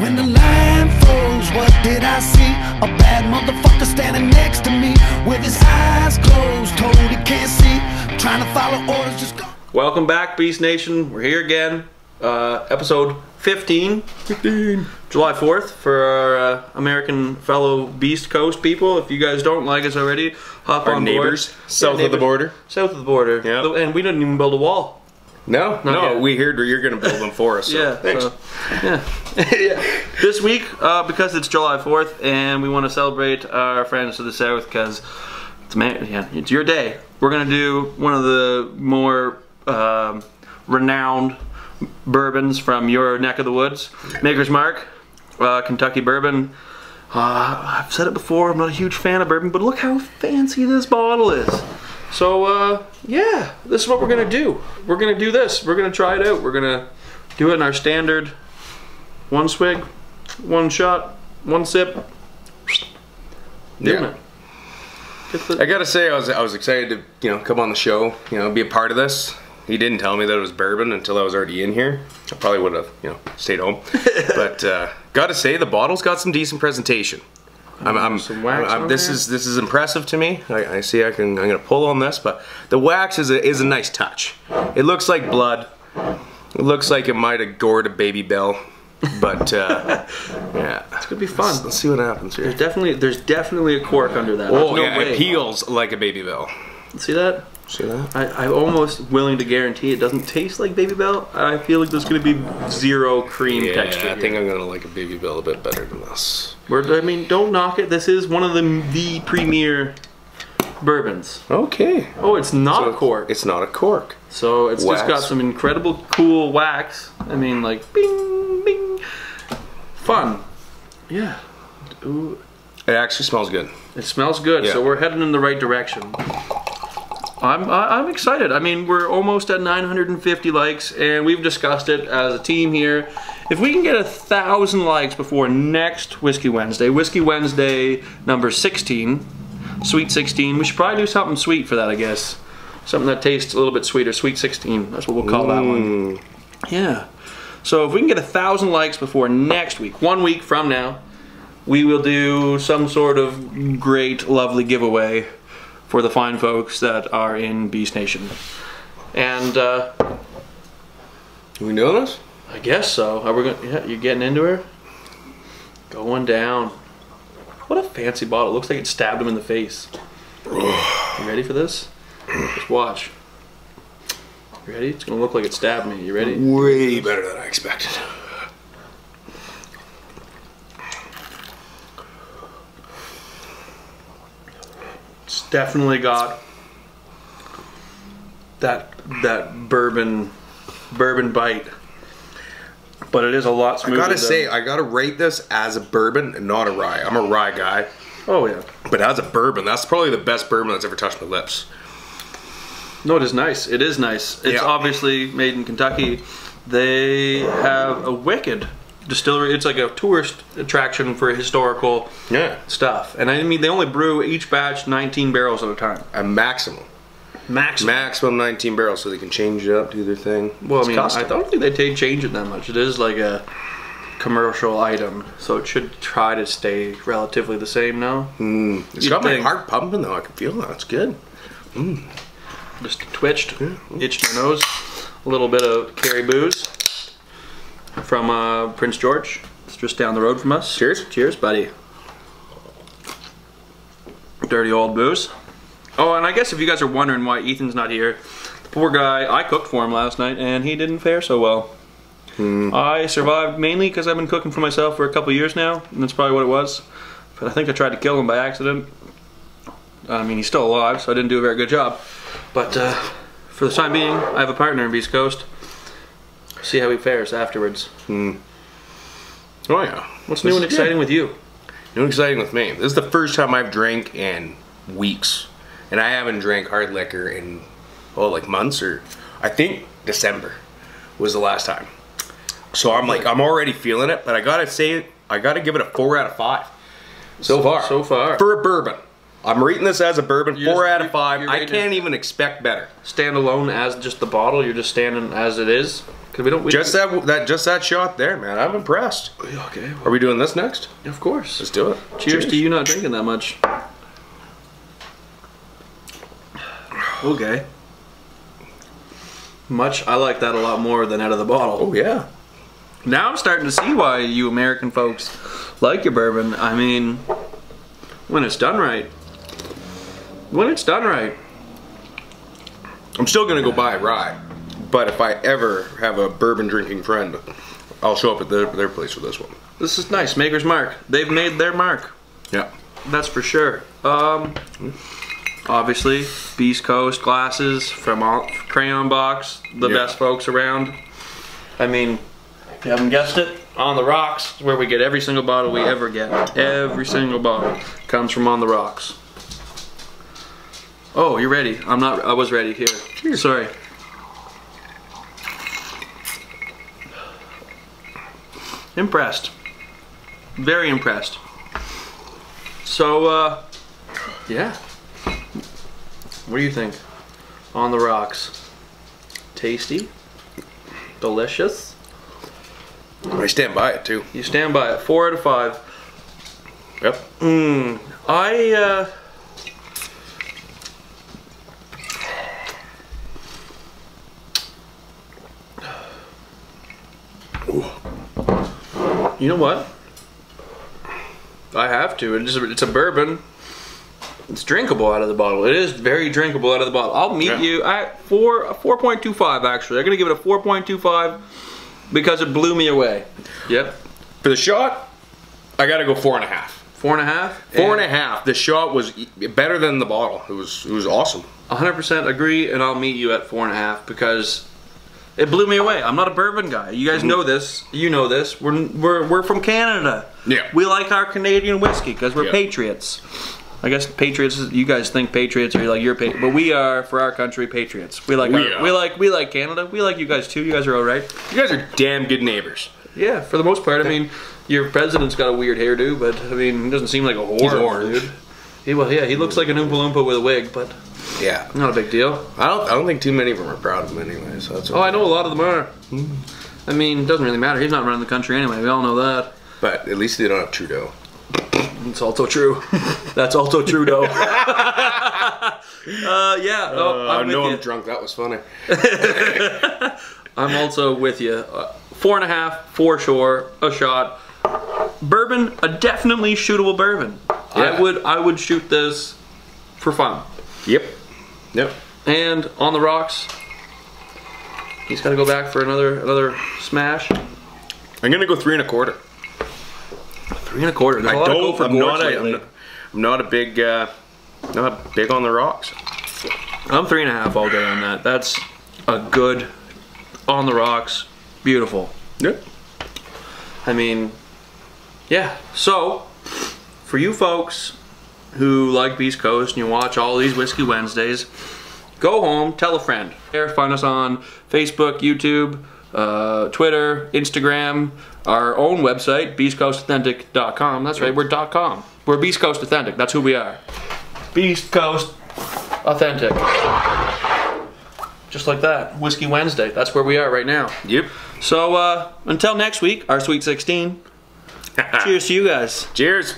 When the line froze, what did I see? A bad motherfucker standing next to me with his eyes closed, told he can't see. Trying to follow orders, just go. Welcome back, Beast Nation. We're here again. Uh, episode 15. 15. July 4th for our uh, American fellow Beast Coast people. If you guys don't like us already, hop Our on neighbors, board. south of the border. South of the border. Yeah. And we didn't even build a wall. No, no, yet. we heard you're gonna build them for us. So Yeah. thanks. so- yeah. yeah. This week, uh, because it's July 4th, and we want to celebrate our friends to the south, because it's man, yeah, it's your day. We're gonna do one of the more um, renowned bourbons from your neck of the woods, Maker's Mark, uh, Kentucky bourbon. Uh, I've said it before. I'm not a huge fan of bourbon, but look how fancy this bottle is. So uh, yeah, this is what we're gonna do. We're gonna do this. We're gonna try it out. We're gonna do it in our standard one swig, one shot, one sip. Yeah. it. I gotta say, I was I was excited to you know come on the show, you know, be a part of this. He didn't tell me that it was bourbon until I was already in here. I probably would have you know stayed home. but uh, gotta say, the bottle's got some decent presentation. I'm, I'm, Some wax I'm- this there? is this is impressive to me. I, I see I can I'm gonna pull on this, but the wax is a, is a nice touch. It looks like blood. It looks like it might have gored a Babybel, but uh, yeah, it's gonna be fun. Let's, let's see what happens here. There's definitely there's definitely a cork under that. Oh no yeah, way. it peels like a Babybel. See that? See that? I, I'm almost willing to guarantee it doesn't taste like Babybel. I feel like there's gonna be zero cream Yeah, texture. I think I'm gonna like a Babybel a bit better than this. We're, I mean, don't knock it. This is one of the the premier bourbons. Okay. Oh, it's not So a cork. It's not a cork. So it's just got some incredible cool wax. I mean, like bing, bing, fun. Yeah. Ooh, It actually smells good. it smells good. Yeah. So we're heading in the right direction. I'm I'm excited. I mean, we're almost at 950 likes, and we've discussed it as a team here. If we can get a thousand likes before next Whiskey Wednesday, Whiskey Wednesday number 16, Sweet 16, we should probably do something sweet for that, I guess. Something that tastes a little bit sweeter. Sweet 16. That's what we'll call that one. Mm. Yeah. So if we can get a thousand likes before next week, one week from now, we will do some sort of great, lovely giveaway for the fine folks that are in Beast Nation. And uh, we doing this? I guess so. Are we going? Yeah, you getting into her? Going down. What a fancy bottle! It looks like it stabbed him in the face. you ready for this? Just watch. You ready? It's gonna look like it stabbed me. You ready? Way better than I expected. It's definitely got that that bourbon bourbon bite, but it is a lot smoother. I gotta than- say, I gotta rate this as a bourbon and not a rye. I'm a rye guy, oh yeah, but as a bourbon, that's probably the best bourbon that's ever touched my lips. no, it is nice. It is nice. It's Yeah. obviously made in Kentucky. They have a wicked distillery. It's like a tourist attraction for historical Yeah. stuff. And I mean, they only brew each batch 19 barrels at a time. A maximum. Maximum. Maximum 19 barrels so they can change it up, do their thing. Well, I It's mean, I don't think they take change it that much. It is like a commercial item, so it should try to stay relatively the same now. Mm. It's you'd got my heart pumping though. I can feel that. It's good. Mm. Just twitched, itched my nose. A little bit of Cariboos from uh, Prince George. It's just down the road from us. Cheers. Cheers, buddy. Dirty old booze. Oh, and I guess if you guys are wondering why Ethan's not here, the poor guy, I cooked for him last night and he didn't fare so well. I survived mainly because I've been cooking for myself for a couple years now, and that's probably what it was. But I think I tried to kill him by accident. I mean, he's still alive, so I didn't do a very good job. But uh, for the time being, I have a partner in Beast Coast. See how he fares afterwards. Hmm. Oh yeah. What's This new and good. exciting with you? New and exciting with me. This is the first time I've drank in weeks, and I haven't drank hard liquor in oh like months or I think December was the last time. So I'm like I'm already feeling it, but I gotta say I gotta give it a four out of five so far. So far. for a bourbon. I'm rating this as a bourbon, You're four just- out of five. I can't it- even expect better. Stand alone as just the bottle, you're just standing as it is. Cause we don't. We, Just that that just that shot there, man. I'm impressed. Oh, okay. Are we doing this next? Of course. Let's do it. Cheers, to you not drinking that much. Okay. Much. I like that a lot more than out of the bottle. Oh yeah. Now I'm starting to see why you American folks like your bourbon. I mean, when it's done right. When it's done right. I'm still gonna go buy rye, but if I ever have a bourbon drinking friend, I'll show up at their, their place for this one. This is nice. Maker's Mark. They've made their mark. Yeah. That's for sure. Um, obviously, Beast Coast glasses from all, Crayon Box, the Yeah. best folks around. I mean, if you haven't guessed it, On the Rocks, is where we get every single bottle we ever get. Every single bottle comes from On the Rocks. Oh, you're ready. I'm not. I was ready. Here. Sorry. Impressed. Very impressed. So, uh, yeah. What do you think? On the rocks. Tasty. Delicious. I stand by it too. You stand by it. Four out of five. Yep. Mmm. I, uh. You know what? I have to. It's a, it's a bourbon. It's drinkable out of the bottle. It is very drinkable out of the bottle. I'll meet Yeah. you at four, 4.25 actually. I'm gonna give it a 4.25 because it blew me away. Yep. For the shot, I gotta go four and a half. Four and a half? Four and a half. The shot was better than the bottle. It was it was awesome. 100% agree, and I'll meet you at four and a half because it blew me away. I'm not a bourbon guy. You guys mm-hmm. know this. You know this. We're we're, we're from Canada. Yeah. We like our Canadian whiskey because we're Yeah. patriots. I guess patriots. You guys think patriots are like your pa- but we are for our country patriots. We like We our, we like we like Canada. We like you guys too. You guys are all right. You guys are damn good neighbors. Yeah, for the most part. I mean, your president's got a weird hairdo, but I mean, he doesn't seem like a whore. He's orange. dude. He well, yeah, he looks like an Oompa Loompa with a wig, but Yeah. not a big deal. I don't I don't think too many of them are proud of him anyway. So that's Oh, I know a lot of them are. I mean, it doesn't really matter. He's not running the country anyway. We all know that. But at least they don't have Trudeau. It's also true. That's also true, though. uh, yeah, oh, I I'm know with I'm you. drunk. That was funny. I'm also with you. Uh, four and a half, for sure, a shot. Bourbon, a definitely shootable bourbon. I Yeah. would, I would shoot this for fun. Yep. Yep. And on the rocks, he's got to go back for another, another smash. I'm gonna go three and a quarter. Three and a quarter. There's a I lot don't. go for I'm not, a. I'm not. I'm not a big. Uh, not big on the rocks. I'm three and a half all day on that. That's a good on the rocks. Beautiful. Yep. I mean, yeah. So, for you folks who like Beast Coast and you watch all these Whiskey Wednesdays, go home, tell a friend. Find us on Facebook, YouTube, uh, Twitter, Instagram, our own website, beastcoastauthentic.com. That's right, we're .com. We're Beast Coast Authentic. That's who we are. Beast Coast Authentic. Just like that. Whiskey Wednesday. That's where we are right now. Yep. So uh, until next week, our Sweet 16. Cheers to you guys. Cheers.